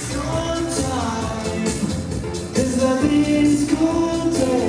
Sometimes, cause I think cold day.